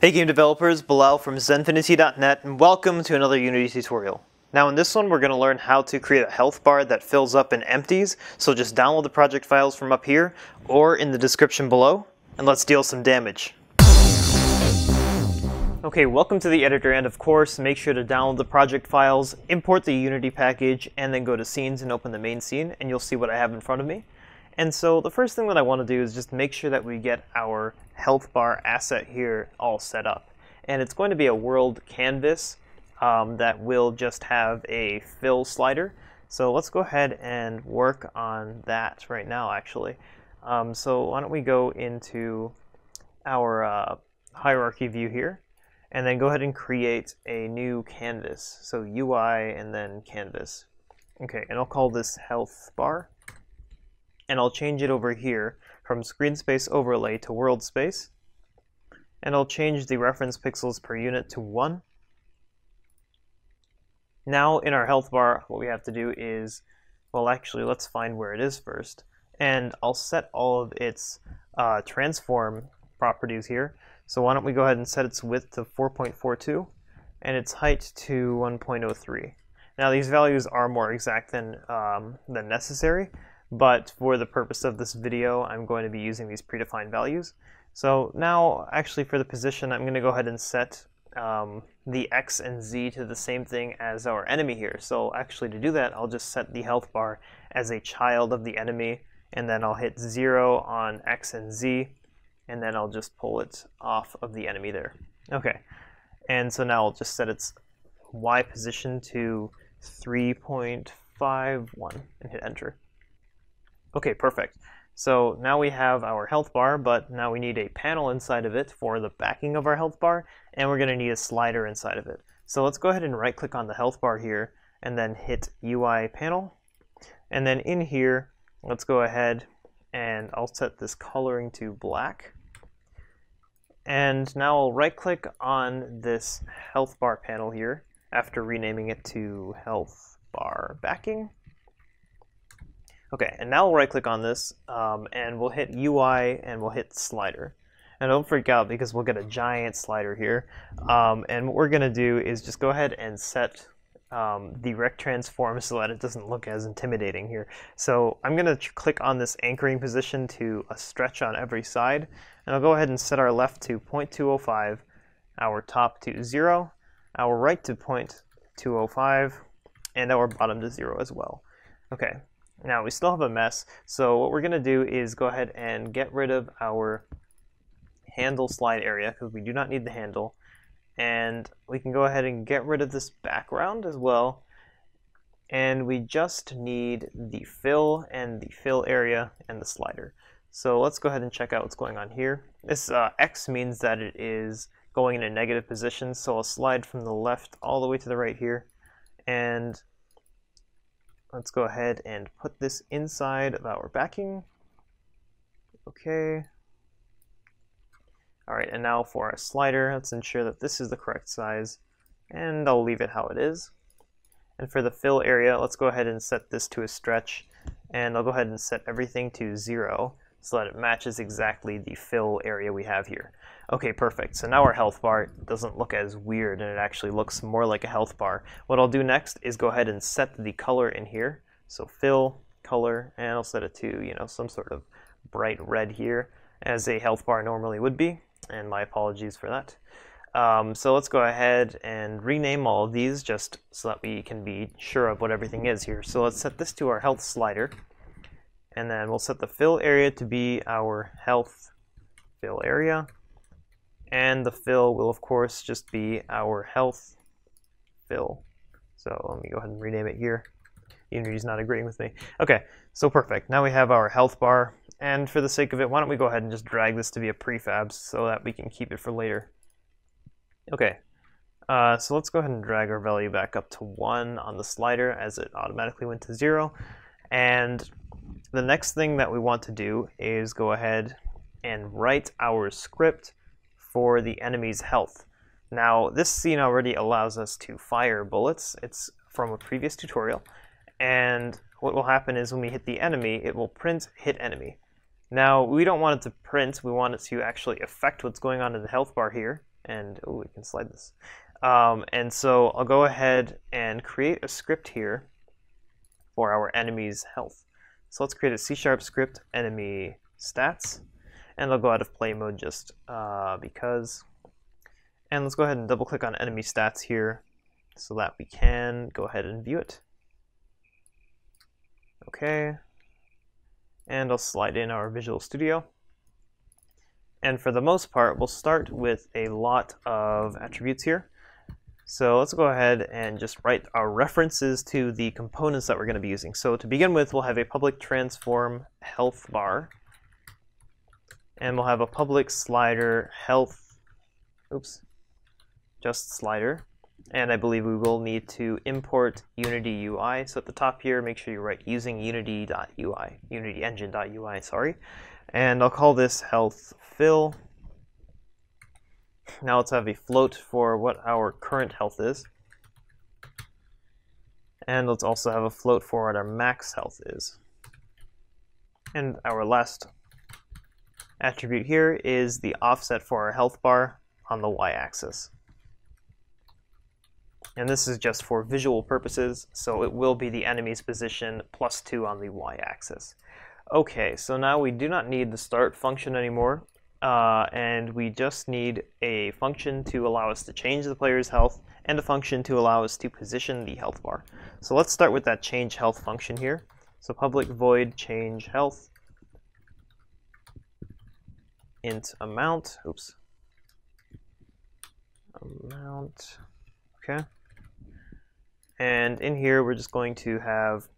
Hey game developers, Bilal from Xenfinity.net and welcome to another Unity tutorial. Now in this one we're going to learn how to create a health bar that fills up and empties, so just download the project files from up here or in the description below, and let's deal some damage. Okay, welcome to the editor and of course make sure to download the project files, import the Unity package, and then go to scenes and open the main scene and you'll see what I have in front of me. And so the first thing that I want to do is just make sure that we get our health bar asset here all set up. And it's going to be a world canvas um, that will just have a fill slider. So let's go ahead and work on that right now actually. Um, so why don't we go into our uh, hierarchy view here and then go ahead and create a new canvas. So UI and then canvas. Okay, and I'll call this health bar and I'll change it over here from screen space overlay to world space. And I'll change the reference pixels per unit to 1. Now in our health bar, what we have to do is, well actually let's find where it is first. And I'll set all of its uh, transform properties here. So why don't we go ahead and set its width to 4.42 and its height to 1.03. Now these values are more exact than, um, than necessary, but for the purpose of this video, I'm going to be using these predefined values. So now, actually for the position, I'm going to go ahead and set um, the X and Z to the same thing as our enemy here. So actually to do that, I'll just set the health bar as a child of the enemy, and then I'll hit 0 on X and Z, and then I'll just pull it off of the enemy there. Okay, and so now I'll just set its Y position to 3.51 and hit enter. Okay, perfect. So now we have our health bar, but now we need a panel inside of it for the backing of our health bar, and we're going to need a slider inside of it. So let's go ahead and right click on the health bar here, and then hit UI panel. And then in here, let's go ahead and I'll set this coloring to black. And now I'll right click on this health bar panel here after renaming it to health bar backing. Okay, and now we'll right click on this um, and we'll hit UI and we'll hit slider. And don't freak out because we'll get a giant slider here. Um, and what we're going to do is just go ahead and set um, the rect transform so that it doesn't look as intimidating here. So I'm going to click on this anchoring position to a stretch on every side. And I'll go ahead and set our left to 0.205, our top to 0, our right to 0.205, and our bottom to 0 as well. Okay, now we still have a mess, so what we're going to do is go ahead and get rid of our handle slide area because we do not need the handle. And we can go ahead and get rid of this background as well. And we just need the fill and the fill area and the slider. So let's go ahead and check out what's going on here. This uh, X means that it is going in a negative position, so I'll slide from the left all the way to the right here. And let's go ahead and put this inside of our backing. Okay. All right, and now for our slider, let's ensure that this is the correct size, and I'll leave it how it is. And for the fill area, let's go ahead and set this to a stretch, and I'll go ahead and set everything to zero so that it matches exactly the fill area we have here. Okay, perfect. So now our health bar doesn't look as weird and it actually looks more like a health bar. What I'll do next is go ahead and set the color in here. So fill, color, and I'll set it to, you know, some sort of bright red here as a health bar normally would be. And my apologies for that. Um, so let's go ahead and rename all of these just so that we can be sure of what everything is here. So let's set this to our health slider and then we'll set the fill area to be our health fill area. And the fill will of course just be our health fill. So let me go ahead and rename it here. Unity's not agreeing with me. Okay so perfect. Now we have our health bar. And for the sake of it why don't we go ahead and just drag this to be a prefab so that we can keep it for later? Okay uh, so let's go ahead and drag our value back up to 1 on the slider as it automatically went to 0 and the next thing that we want to do is go ahead and write our script for the enemy's health. Now, this scene already allows us to fire bullets. It's from a previous tutorial. And what will happen is when we hit the enemy, it will print hit enemy. Now, we don't want it to print, we want it to actually affect what's going on in the health bar here. And, oh, we can slide this. Um, and so I'll go ahead and create a script here for our enemy's health. So let's create a C-sharp script enemy stats. And I'll go out of play mode just uh, because. And let's go ahead and double click on enemy stats here so that we can go ahead and view it. Okay. And I'll slide in our Visual Studio. And for the most part, we'll start with a lot of attributes here. So let's go ahead and just write our references to the components that we're going to be using. So to begin with, we'll have a public transform health bar. And we'll have a public slider health, oops, just slider. And I believe we will need to import Unity UI. So at the top here, make sure you write using unity.ui, unityengine.ui, sorry. And I'll call this health fill. Now let's have a float for what our current health is. And let's also have a float for what our max health is. And our last attribute here is the offset for our health bar on the y-axis. And this is just for visual purposes, so it will be the enemy's position plus 2 on the y-axis. Okay, so now we do not need the start function anymore, uh, and we just need a function to allow us to change the player's health and a function to allow us to position the health bar. So let's start with that change health function here. So public void change health int amount, oops, amount, okay. And in here, we're just going to have,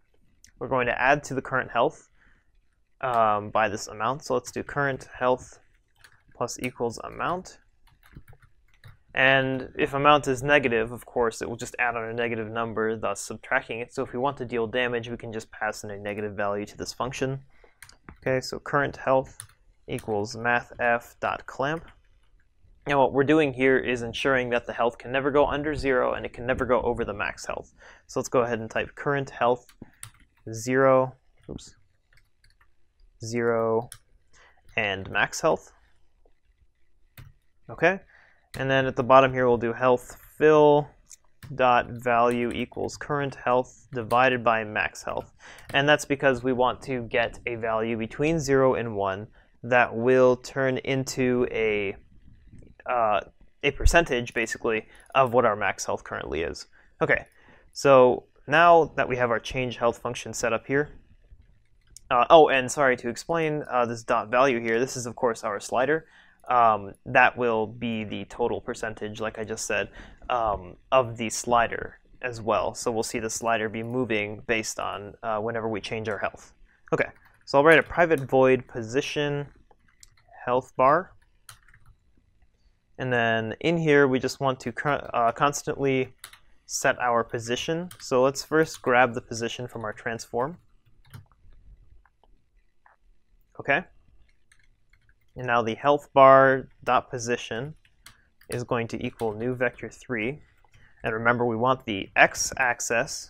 we're going to add to the current health um, by this amount. So let's do current health plus equals amount. And if amount is negative, of course, it will just add on a negative number, thus subtracting it. So if we want to deal damage, we can just pass in a negative value to this function. Okay, so current health equals mathf.clamp. And what we're doing here is ensuring that the health can never go under zero and it can never go over the max health. So let's go ahead and type current health zero, oops, zero, and max health. Okay, and then at the bottom here we'll do health fill dot value equals current health divided by max health. And that's because we want to get a value between 0 and 1 that will turn into a uh, a percentage, basically, of what our max health currently is. Okay, so now that we have our change health function set up here, uh, oh, and sorry to explain uh, this dot value here, this is of course our slider. Um, that will be the total percentage, like I just said, um, of the slider as well. So we'll see the slider be moving based on uh, whenever we change our health. Okay, so I'll write a private void position health bar and then in here, we just want to uh, constantly set our position. So let's first grab the position from our transform. Okay. And now the health bar dot position is going to equal new vector 3. And remember, we want the x-axis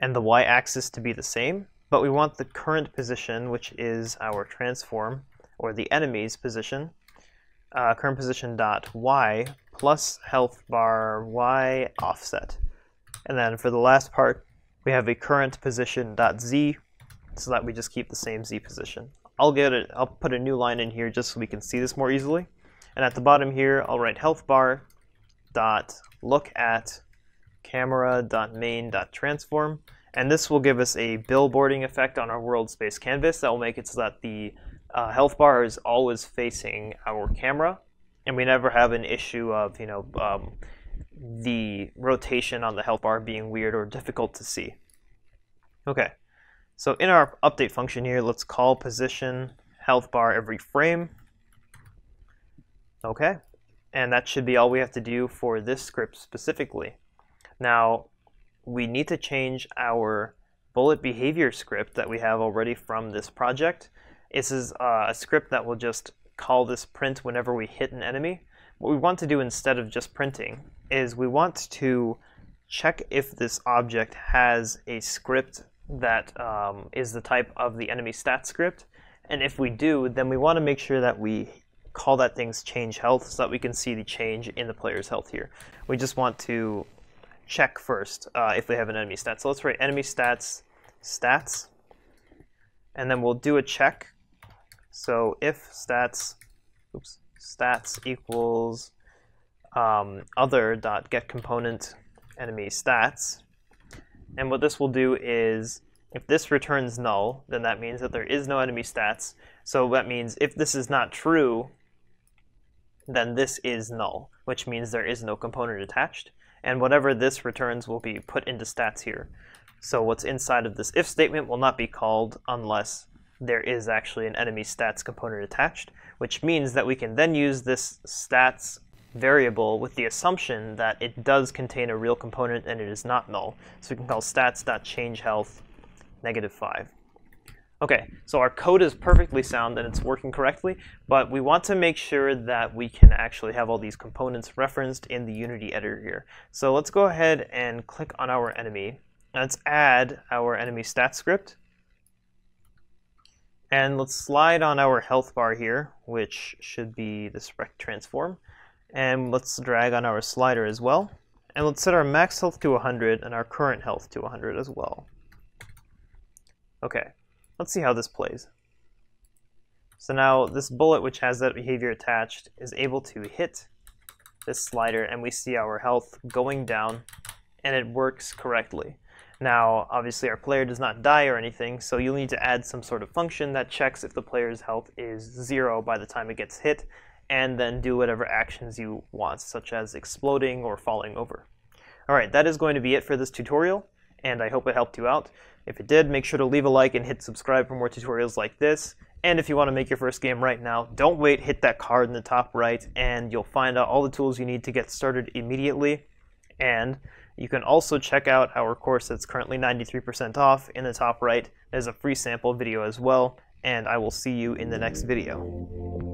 and the y-axis to be the same, but we want the current position, which is our transform, or the enemy's position, uh, current position dot y plus health bar y offset. And then for the last part, we have a current position dot z so that we just keep the same z position. I'll get it. I'll put a new line in here just so we can see this more easily. And at the bottom here, I'll write health bar dot look at camera dot main dot transform, and this will give us a billboarding effect on our world space canvas that will make it so that the uh, health bar is always facing our camera, and we never have an issue of you know um, the rotation on the health bar being weird or difficult to see. Okay, so in our update function here, let's call position health bar every frame. Okay, and that should be all we have to do for this script specifically. Now, we need to change our bullet behavior script that we have already from this project this is uh, a script that will just call this print whenever we hit an enemy. What we want to do instead of just printing is we want to check if this object has a script that um, is the type of the enemy stat script. And if we do, then we want to make sure that we call that thing's change health so that we can see the change in the player's health here. We just want to check first uh, if they have an enemy stat. So let's write enemy stats stats, and then we'll do a check. So if stats, oops, stats equals um, other dot get component enemy stats, and what this will do is if this returns null, then that means that there is no enemy stats. So that means if this is not true, then this is null, which means there is no component attached. And whatever this returns will be put into stats here. So what's inside of this if statement will not be called unless there is actually an enemy stats component attached, which means that we can then use this stats variable with the assumption that it does contain a real component and it is not null. So we can call stats.changeHealth negative 5. Okay, so our code is perfectly sound and it's working correctly, but we want to make sure that we can actually have all these components referenced in the Unity editor here. So let's go ahead and click on our enemy. Let's add our enemy stat script. And let's slide on our health bar here, which should be this rect transform. And let's drag on our slider as well. And let's set our max health to 100 and our current health to 100 as well. Okay, Let's see how this plays. So now this bullet, which has that behavior attached, is able to hit this slider, and we see our health going down, and it works correctly. Now, obviously our player does not die or anything, so you'll need to add some sort of function that checks if the player's health is zero by the time it gets hit, and then do whatever actions you want, such as exploding or falling over. Alright, that is going to be it for this tutorial, and I hope it helped you out. If it did, make sure to leave a like and hit subscribe for more tutorials like this. And if you want to make your first game right now, don't wait, hit that card in the top right, and you'll find out all the tools you need to get started immediately. And you can also check out our course that's currently 93% off in the top right. There's a free sample video as well, and I will see you in the next video.